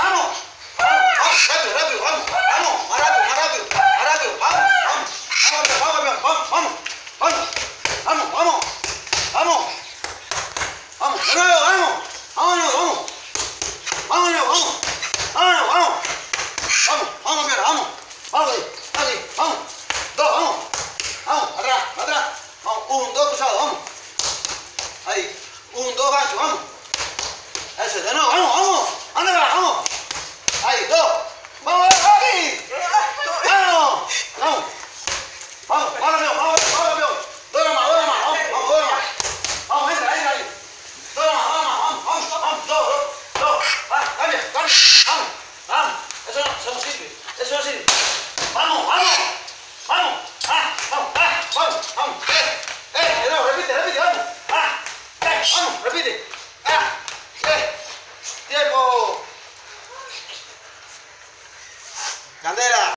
あの ¡Vamos! ¡Vamos! ¡Eso no, eso no sirve! ¡Eso no sirve! ¡Vamos! ¡Vamos! ¡Vamos! ¡Ah! ¡Vamos! ¡Ah! ¡Vamos! ¡Vamos! ¡Eh! ¡Eh! No, repite! ¡Repite! ¡Vamos! ¡Ah! ¡Eh! ¡Vamos! ¡Repite! ¡Ah! ¡Eh! ¡Tiempo! ¡Candela!